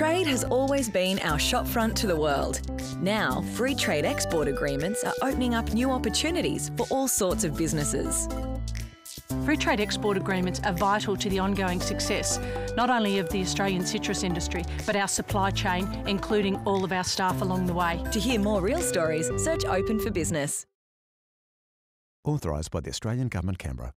Trade has always been our shopfront to the world. Now, free trade export agreements are opening up new opportunities for all sorts of businesses. Free trade export agreements are vital to the ongoing success, not only of the Australian citrus industry, but our supply chain, including all of our staff along the way. To hear more real stories, search Open for Business. Authorised by the Australian Government, Canberra.